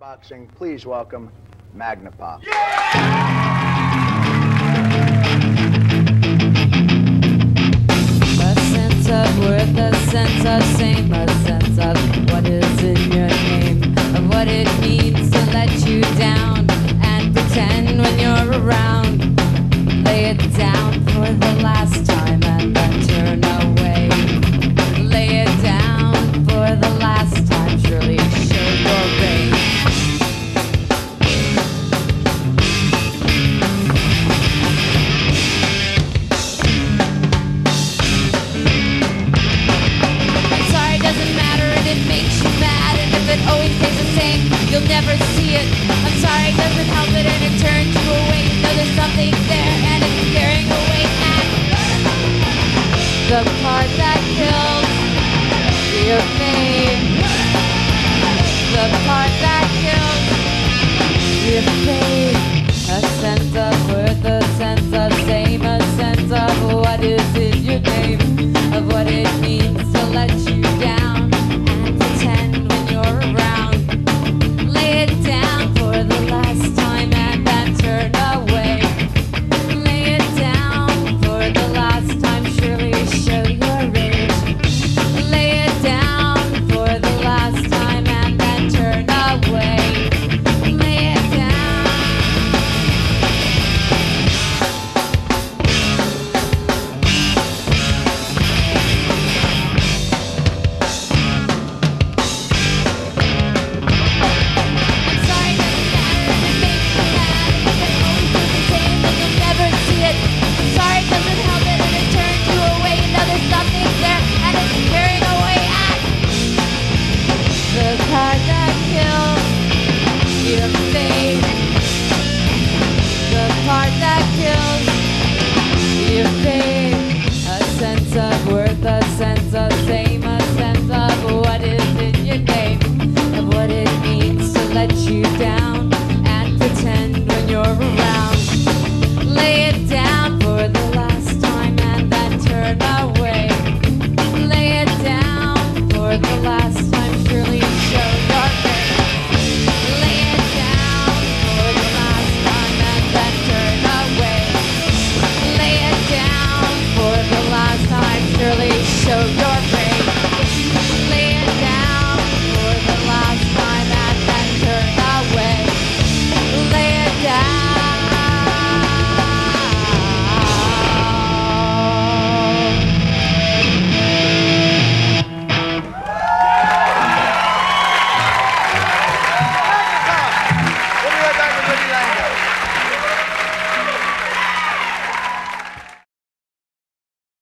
Boxing, please welcome Magnapop. Yeah! help it and it turns there's something there and it's away at the part that kills your. The part that kills your faith. A sense of down.